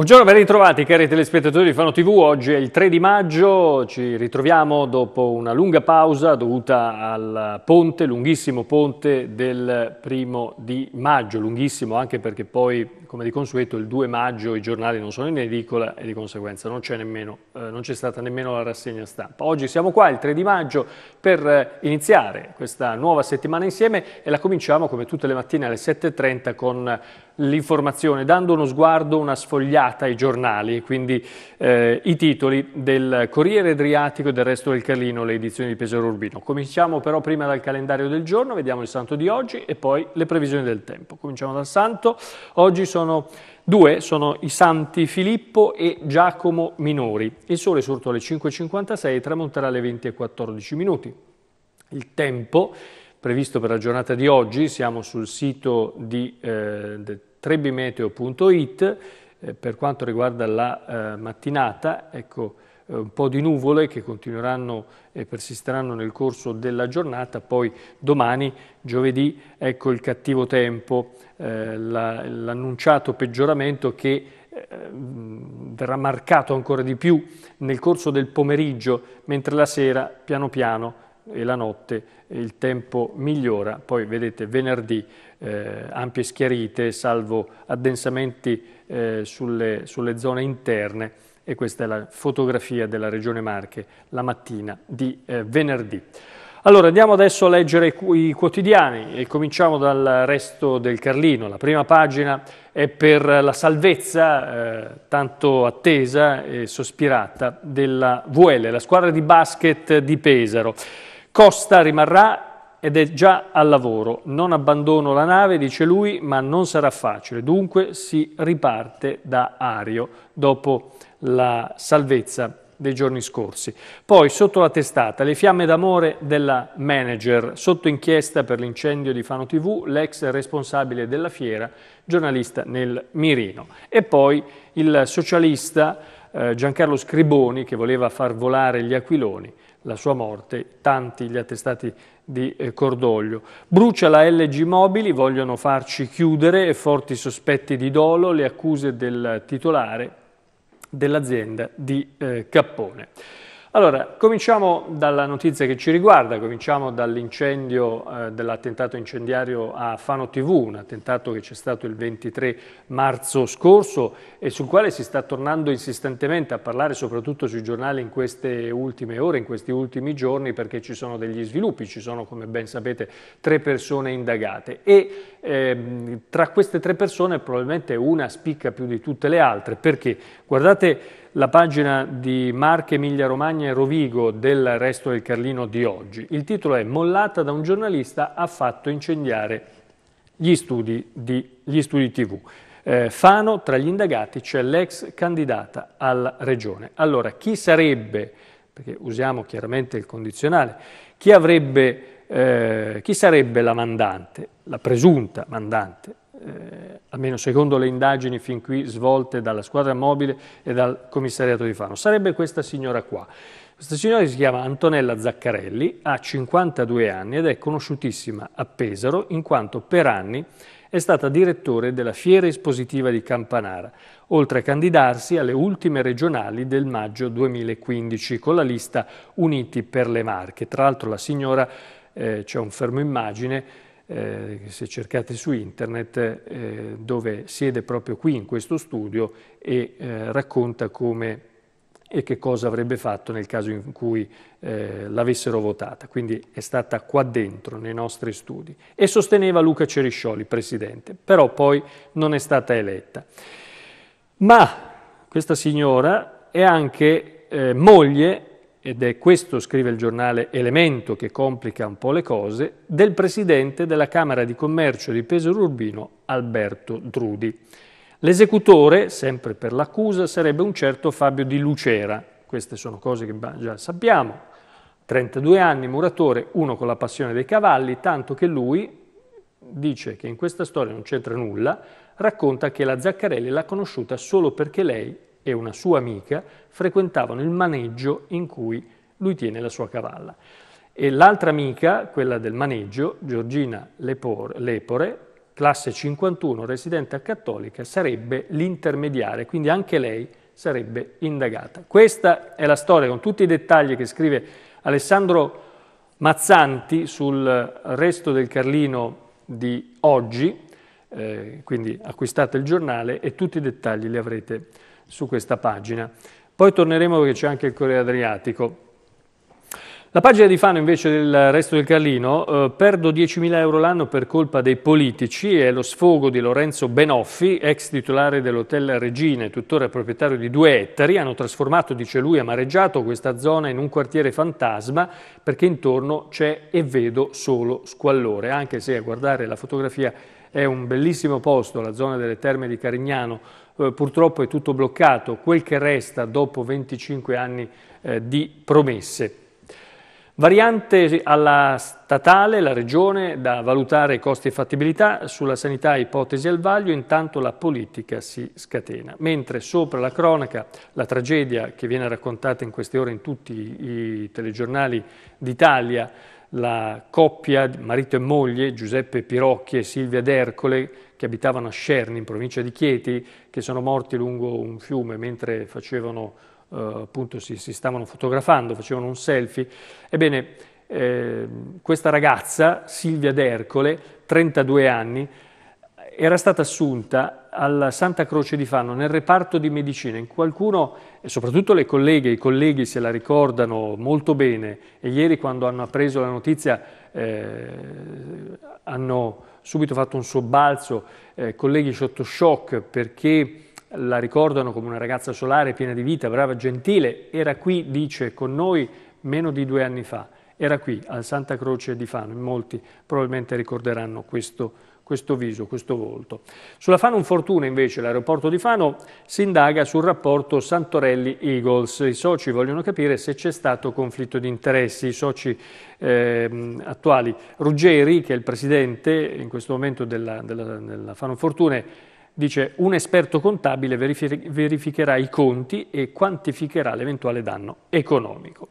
Buongiorno, ben ritrovati cari telespettatori di Fano TV. Oggi è il 3 di maggio, ci ritroviamo dopo una lunga pausa dovuta al ponte, lunghissimo ponte del primo di maggio, lunghissimo anche perché poi come di consueto il 2 maggio i giornali non sono in edicola e di conseguenza non c'è, nemmeno, eh, non c'è stata nemmeno la rassegna stampa. Oggi siamo qua il 3 di maggio per eh, iniziare questa nuova settimana insieme e la cominciamo come tutte le mattine alle 7.30 con l'informazione, dando uno sguardo, una sfogliata ai giornali, quindi eh, i titoli del Corriere Adriatico e del Resto del Carlino, le edizioni di Pesaro Urbino. Cominciamo però prima dal calendario del giorno, vediamo il santo di oggi e poi le previsioni del tempo. Cominciamo dal santo, oggi sono sono due, sono i santi Filippo e Giacomo Minori. Il sole sorto alle 5.56 e tramonterà alle 20.14 minuti. Il tempo previsto per la giornata di oggi, siamo sul sito di eh, trebimeteo.it, eh, per quanto riguarda la eh, mattinata, ecco, un po' di nuvole che continueranno e persisteranno nel corso della giornata, poi domani, giovedì, ecco il cattivo tempo, eh, la, l'annunciato peggioramento che eh, verrà marcato ancora di più nel corso del pomeriggio, mentre la sera, piano piano, e la notte il tempo migliora. Poi vedete venerdì eh, ampie schiarite, salvo addensamenti eh, sulle, sulle zone interne e questa è la fotografia della Regione Marche la mattina di eh, venerdì. Allora andiamo adesso a leggere i quotidiani e cominciamo dal resto del Carlino. La prima pagina è per la salvezza eh, tanto attesa e sospirata della VL, la squadra di basket di Pesaro. Costa rimarrà ed è già al lavoro. Non abbandono la nave, dice lui, ma non sarà facile. Dunque si riparte da Ario dopo la salvezza dei giorni scorsi. Poi, sotto la testata, le fiamme d'amore della manager, sotto inchiesta per l'incendio di Fano TV, l'ex responsabile della fiera, giornalista nel mirino. E poi il socialista eh, Giancarlo Scriboni, che voleva far volare gli aquiloni, la sua morte, tanti gli attestati di eh, cordoglio. Brucia la LG Mobili, vogliono farci chiudere e forti sospetti di dolo, le accuse del titolare dell'azienda di eh, Cappone. Allora, cominciamo dalla notizia che ci riguarda, cominciamo dall'incendio, eh, dell'attentato incendiario a Fano TV, un attentato che c'è stato il 23 marzo scorso e sul quale si sta tornando insistentemente a parlare soprattutto sui giornali in queste ultime ore, in questi ultimi giorni, perché ci sono degli sviluppi, ci sono come ben sapete tre persone indagate. E eh, tra queste tre persone probabilmente una spicca più di tutte le altre, perché guardate la pagina di Marche, Emilia Romagna e Rovigo del Resto del Carlino di oggi. Il titolo è Mollata da un giornalista ha fatto incendiare gli studi, di, gli studi TV. Eh, Fano, tra gli indagati c'è l'ex candidata alla regione. Allora, chi sarebbe, perché usiamo chiaramente il condizionale, chi, avrebbe, eh, chi sarebbe la mandante, la presunta mandante? Eh, almeno secondo le indagini fin qui svolte dalla squadra mobile e dal commissariato di Fano, sarebbe questa signora qua. Questa signora si chiama Antonella Zaccarelli, ha 52 anni ed è conosciutissima a Pesaro in quanto per anni è stata direttore della Fiera Espositiva di Campanara, oltre a candidarsi alle ultime regionali del maggio 2015 con la lista Uniti per le Marche. Tra l'altro la signora, eh, c'è un fermo immagine, eh, se cercate su internet, eh, dove siede proprio qui in questo studio e eh, racconta come e che cosa avrebbe fatto nel caso in cui eh, l'avessero votata. Quindi è stata qua dentro, nei nostri studi. E sosteneva Luca Ceriscioli, presidente, però poi non è stata eletta. Ma questa signora è anche eh, moglie ed è questo, scrive il giornale Elemento, che complica un po' le cose, del presidente della Camera di Commercio di Pesaro Urbino, Alberto Drudi. L'esecutore, sempre per l'accusa, sarebbe un certo Fabio Di Lucera. Queste sono cose che già sappiamo. 32 anni, muratore, uno con la passione dei cavalli, tanto che lui dice che in questa storia non c'entra nulla, racconta che la Zaccarelli l'ha conosciuta solo perché lei e una sua amica frequentavano il maneggio in cui lui tiene la sua cavalla. E l'altra amica, quella del maneggio, Giorgina Lepore, classe 51, residente a Cattolica, sarebbe l'intermediaria, quindi anche lei sarebbe indagata. Questa è la storia con tutti i dettagli che scrive Alessandro Mazzanti sul resto del Carlino di oggi, eh, quindi acquistate il giornale e tutti i dettagli li avrete su questa pagina. Poi torneremo perché c'è anche il Corriere Adriatico. La pagina di Fano invece del resto del Carlino, eh, perdo 10.000 euro l'anno per colpa dei politici, è lo sfogo di Lorenzo Benoffi, ex titolare dell'Hotel Regine, tuttora proprietario di due ettari, hanno trasformato, dice lui, amareggiato questa zona in un quartiere fantasma perché intorno c'è e vedo solo squallore, anche se a guardare la fotografia è un bellissimo posto, la zona delle terme di Carignano, eh, purtroppo è tutto bloccato, quel che resta dopo 25 anni eh, di promesse. Variante alla statale, la regione, da valutare costi e fattibilità, sulla sanità ipotesi al vaglio, intanto la politica si scatena. Mentre sopra la cronaca, la tragedia che viene raccontata in queste ore in tutti i telegiornali d'Italia, la coppia marito e moglie, Giuseppe Pirocchi e Silvia D'Ercole, che abitavano a Scerni, in provincia di Chieti, che sono morti lungo un fiume mentre facevano eh, appunto si, si, stavano fotografando, facevano un selfie. Ebbene, eh, questa ragazza, Silvia D'Ercole, 32 anni, era stata assunta alla Santa Croce di Fano nel reparto di medicina. In qualcuno, e soprattutto le colleghe i colleghi se la ricordano molto bene, e ieri quando hanno appreso la notizia eh, hanno subito fatto un sobbalzo, eh, colleghi sotto shock perché la ricordano come una ragazza solare, piena di vita, brava, gentile, era qui, dice, con noi meno di due anni fa, era qui al Santa Croce di Fano, in molti probabilmente ricorderanno questo, questo viso, questo volto. Sulla Fano Fortuna invece, l'aeroporto di Fano, si indaga sul rapporto Santorelli-Eagles. I soci vogliono capire se c'è stato conflitto di interessi. I soci eh, attuali, Ruggeri, che è il presidente in questo momento della, della, della Fano Fortune, Dice un esperto contabile verificherà i conti e quantificherà l'eventuale danno economico.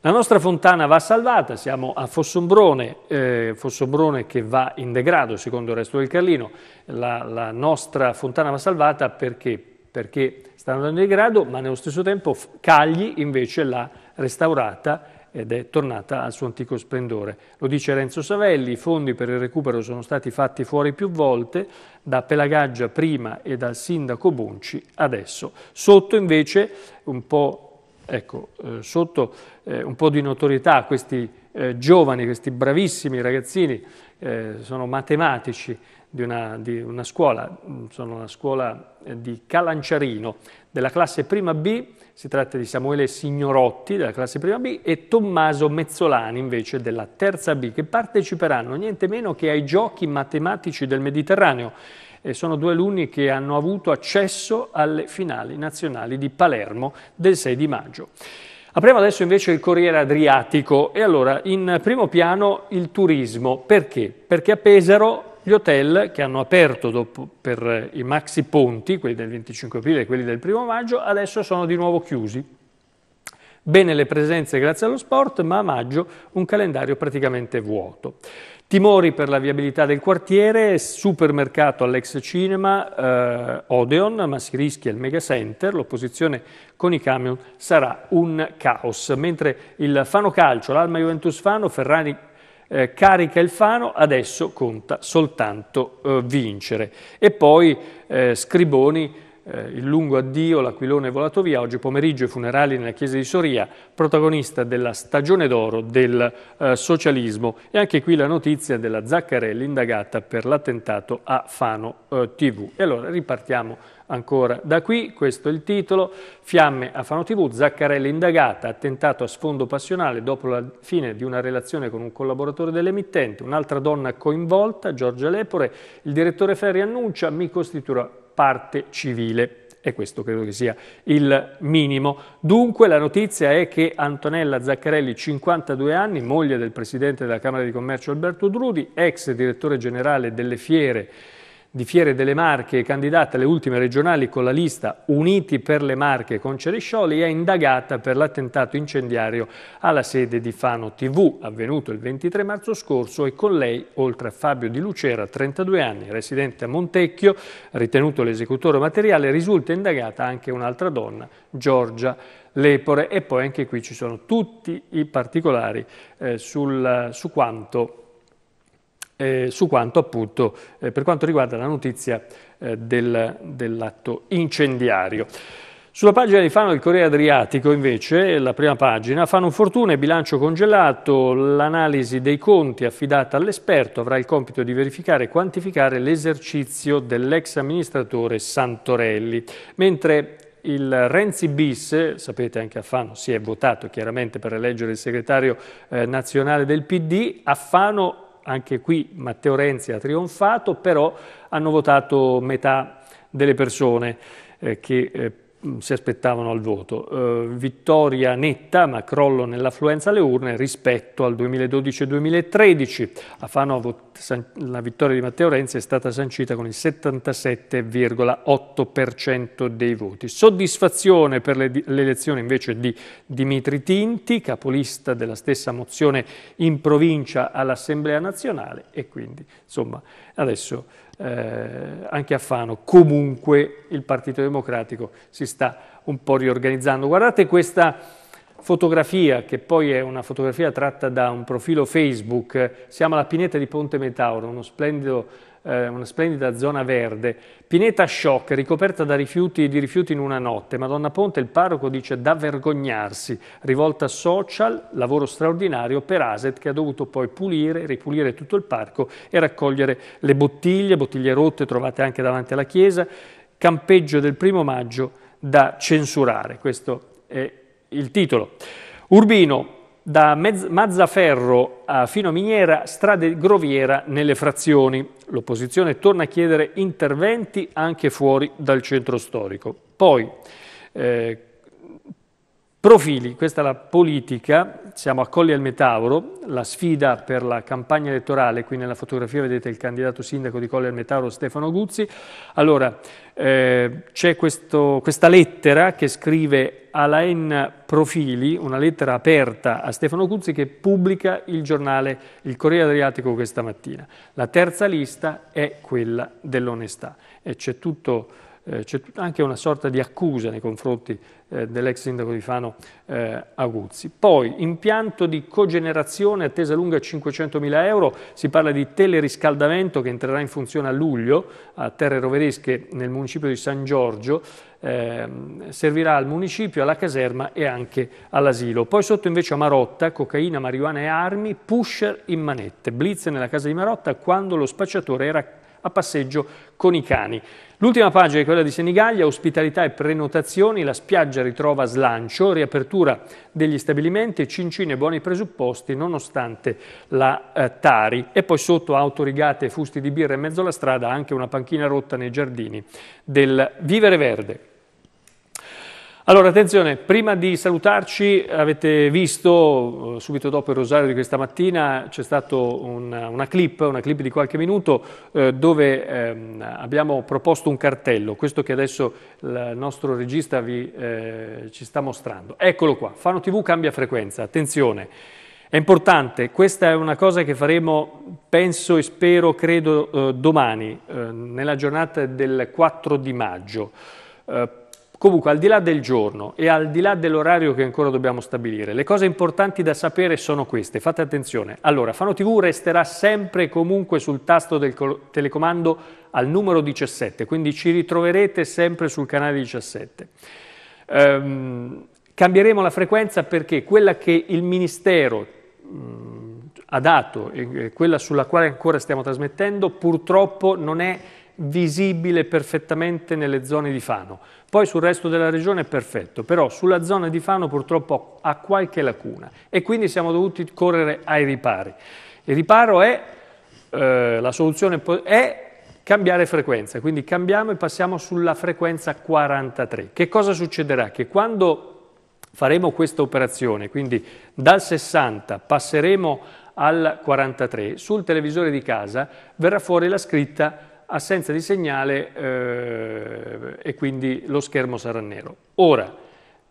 La nostra fontana va salvata, siamo a Fossombrone, eh, Fossombrone che va in degrado secondo il resto del Carlino. La, la nostra fontana va salvata perché? perché sta andando in degrado, ma nello stesso tempo Cagli invece l'ha restaurata ed è tornata al suo antico splendore. Lo dice Renzo Savelli, i fondi per il recupero sono stati fatti fuori più volte, da Pelagaggia prima e dal sindaco Bonci adesso. Sotto invece un po', ecco, eh, sotto, eh, un po' di notorietà questi eh, giovani, questi bravissimi ragazzini, eh, sono matematici di una, di una, scuola, sono una scuola eh, di Calanciarino, della classe prima B, si tratta di Samuele Signorotti della classe prima B e Tommaso Mezzolani invece della terza B che parteciperanno niente meno che ai giochi matematici del Mediterraneo e sono due alunni che hanno avuto accesso alle finali nazionali di Palermo del 6 di maggio. Apriamo adesso invece il Corriere Adriatico e allora in primo piano il turismo. Perché? Perché a Pesaro gli hotel che hanno aperto dopo, per i maxi ponti, quelli del 25 aprile e quelli del 1 maggio, adesso sono di nuovo chiusi. Bene le presenze grazie allo sport, ma a maggio un calendario praticamente vuoto. Timori per la viabilità del quartiere, supermercato all'ex cinema, eh, Odeon, ma si rischia il mega center, l'opposizione con i camion sarà un caos. Mentre il Fano Calcio, l'Alma Juventus Fano, Ferrari eh, carica il Fano, adesso conta soltanto eh, vincere. E poi eh, Scriboni, eh, il lungo addio, l'aquilone volato via, oggi pomeriggio i funerali nella chiesa di Soria, protagonista della stagione d'oro del eh, socialismo. E anche qui la notizia della Zaccarelli indagata per l'attentato a Fano eh, TV. E allora ripartiamo Ancora da qui, questo è il titolo, Fiamme a Fano TV, Zaccarelli indagata, attentato a sfondo passionale dopo la fine di una relazione con un collaboratore dell'emittente, un'altra donna coinvolta, Giorgia Lepore, il direttore Ferri annuncia mi costituirà parte civile. E questo credo che sia il minimo. Dunque la notizia è che Antonella Zaccarelli, 52 anni, moglie del presidente della Camera di Commercio Alberto Drudi, ex direttore generale delle fiere di Fiere delle Marche candidata alle ultime regionali con la lista Uniti per le Marche con Cerescioli è indagata per l'attentato incendiario alla sede di Fano TV, avvenuto il 23 marzo scorso e con lei, oltre a Fabio Di Lucera, 32 anni, residente a Montecchio, ritenuto l'esecutore materiale, risulta indagata anche un'altra donna, Giorgia Lepore. E poi anche qui ci sono tutti i particolari eh, sul, su quanto eh, su quanto appunto eh, per quanto riguarda la notizia eh, del, dell'atto incendiario. Sulla pagina di Fano del Corriere Adriatico, invece, la prima pagina, Fano Fortuna e bilancio congelato, l'analisi dei conti affidata all'esperto avrà il compito di verificare e quantificare l'esercizio dell'ex amministratore Santorelli, mentre il Renzi bis, sapete anche a Fano si è votato chiaramente per eleggere il segretario eh, nazionale del PD, a Fano anche qui Matteo Renzi ha trionfato, però hanno votato metà delle persone eh, che eh, si aspettavano al voto. Eh, vittoria netta, ma crollo nell'affluenza alle urne rispetto al 2012-2013. A Fano la vittoria di Matteo Renzi è stata sancita con il 77,8% dei voti. Soddisfazione per le, l'elezione invece di Dimitri Tinti, capolista della stessa mozione in provincia all'Assemblea nazionale e quindi insomma adesso eh, anche a Fano, comunque il Partito Democratico si sta un po' riorganizzando. Guardate questa fotografia, che poi è una fotografia tratta da un profilo Facebook, siamo alla pineta di Ponte Metauro, uno splendido eh, una splendida zona verde. Pineta shock, ricoperta da rifiuti, di rifiuti in una notte. Madonna Ponte, il parroco dice da vergognarsi. Rivolta social, lavoro straordinario per Aset che ha dovuto poi pulire, ripulire tutto il parco e raccogliere le bottiglie, bottiglie rotte trovate anche davanti alla chiesa. Campeggio del primo maggio da censurare. Questo è il titolo. Urbino, da Mazzaferro a Fino Miniera, strade groviera nelle frazioni. L'opposizione torna a chiedere interventi anche fuori dal centro storico. Poi, eh, Profili, questa è la politica, siamo a Colli al Metauro, la sfida per la campagna elettorale, qui nella fotografia vedete il candidato sindaco di Colli al Metauro Stefano Guzzi. Allora, eh, c'è questa lettera che scrive Alain Profili, una lettera aperta a Stefano Guzzi che pubblica il giornale Il Corriere Adriatico questa mattina. La terza lista è quella dell'onestà e c'è tutto eh, c'è anche una sorta di accusa nei confronti eh, dell'ex sindaco di Fano eh, Aguzzi. Poi impianto di cogenerazione attesa lunga 500.000 euro, si parla di teleriscaldamento che entrerà in funzione a luglio a Terre Roveresche nel municipio di San Giorgio, eh, servirà al municipio, alla caserma e anche all'asilo. Poi sotto invece a Marotta, cocaina, marijuana e armi, pusher in manette, blitz nella casa di Marotta quando lo spacciatore era a passeggio con i cani. L'ultima pagina è quella di Senigallia, ospitalità e prenotazioni, la spiaggia ritrova slancio, riapertura degli stabilimenti, cincine buoni presupposti nonostante la eh, Tari e poi sotto autorigate fusti di birra in mezzo alla strada anche una panchina rotta nei giardini del Vivere Verde. Allora, attenzione, prima di salutarci avete visto, eh, subito dopo il rosario di questa mattina, c'è stata una, una, clip, una clip di qualche minuto eh, dove eh, abbiamo proposto un cartello, questo che adesso il nostro regista vi, eh, ci sta mostrando. Eccolo qua, Fano TV cambia frequenza, attenzione. È importante, questa è una cosa che faremo, penso e spero, credo, eh, domani, eh, nella giornata del 4 di maggio. Comunque, al di là del giorno e al di là dell'orario che ancora dobbiamo stabilire, le cose importanti da sapere sono queste. Fate attenzione. Allora, Fano TV resterà sempre e comunque sul tasto del telecomando al numero 17, quindi ci ritroverete sempre sul canale 17. Um, ehm, cambieremo la frequenza perché quella che il Ministero mh, ha dato e quella sulla quale ancora stiamo trasmettendo purtroppo non è visibile perfettamente nelle zone di Fano. Poi sul resto della regione è perfetto, però sulla zona di Fano purtroppo ha qualche lacuna e quindi siamo dovuti correre ai ripari. Il riparo è, eh, la soluzione è cambiare frequenza, quindi cambiamo e passiamo sulla frequenza 43. Che cosa succederà? Che quando faremo questa operazione, quindi dal 60 passeremo al 43, sul televisore di casa verrà fuori la scritta assenza di segnale eh, e quindi lo schermo sarà nero. Ora,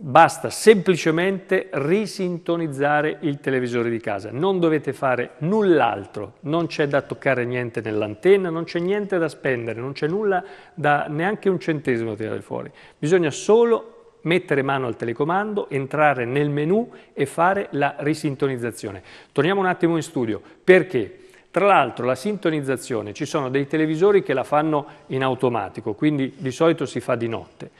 Basta semplicemente risintonizzare il televisore di casa, non dovete fare null'altro, non c'è da toccare niente nell'antenna, non c'è niente da spendere, non c'è nulla da neanche un centesimo tirare fuori. Bisogna solo mettere mano al telecomando, entrare nel menu e fare la risintonizzazione. Torniamo un attimo in studio, perché? Tra l'altro la sintonizzazione, ci sono dei televisori che la fanno in automatico, quindi di solito si fa di notte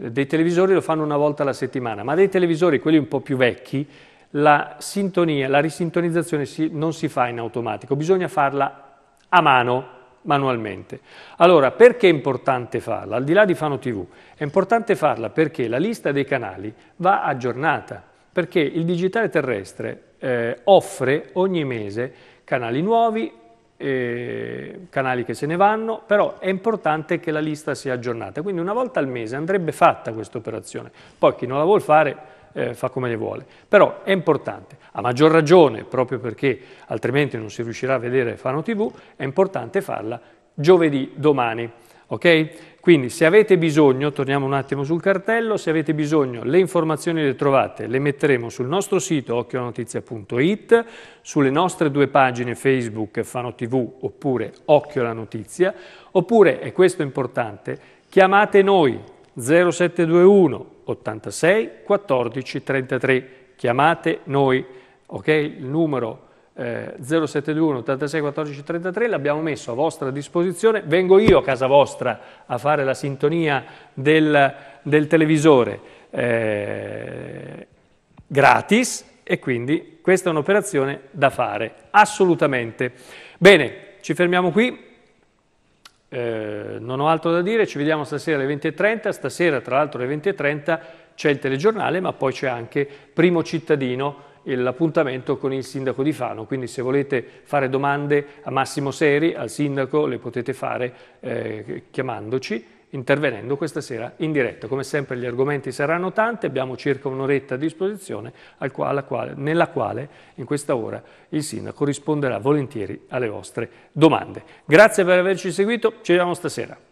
dei televisori lo fanno una volta alla settimana, ma dei televisori, quelli un po' più vecchi, la sintonia, la risintonizzazione si, non si fa in automatico, bisogna farla a mano, manualmente. Allora, perché è importante farla? Al di là di Fano TV, è importante farla perché la lista dei canali va aggiornata, perché il digitale terrestre eh, offre ogni mese canali nuovi, eh, canali che se ne vanno, però è importante che la lista sia aggiornata, quindi una volta al mese andrebbe fatta questa operazione, poi chi non la vuole fare eh, fa come le vuole, però è importante, a maggior ragione, proprio perché altrimenti non si riuscirà a vedere Fano TV, è importante farla giovedì domani. Ok? Quindi se avete bisogno, torniamo un attimo sul cartello, se avete bisogno le informazioni le trovate, le metteremo sul nostro sito occhionotizia.it, sulle nostre due pagine Facebook Fano TV oppure Occhio la Notizia, oppure, e questo è importante, chiamate noi 0721 86 14 33, chiamate noi, ok? Il numero eh, 0721 86 14 33 l'abbiamo messo a vostra disposizione, vengo io a casa vostra a fare la sintonia del, del televisore eh, gratis e quindi questa è un'operazione da fare assolutamente. Bene, ci fermiamo qui. Eh, non ho altro da dire, ci vediamo stasera alle 20.30, stasera tra l'altro alle 20.30 c'è il telegiornale ma poi c'è anche Primo Cittadino l'appuntamento con il sindaco di Fano, quindi se volete fare domande a Massimo Seri, al sindaco, le potete fare eh, chiamandoci, intervenendo questa sera in diretta. Come sempre gli argomenti saranno tanti, abbiamo circa un'oretta a disposizione quale, nella quale in questa ora il sindaco risponderà volentieri alle vostre domande. Grazie per averci seguito, ci vediamo stasera.